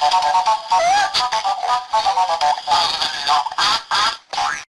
Thank you.